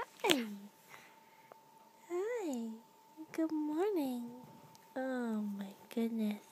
Hi. Hi. Good morning. Oh my goodness.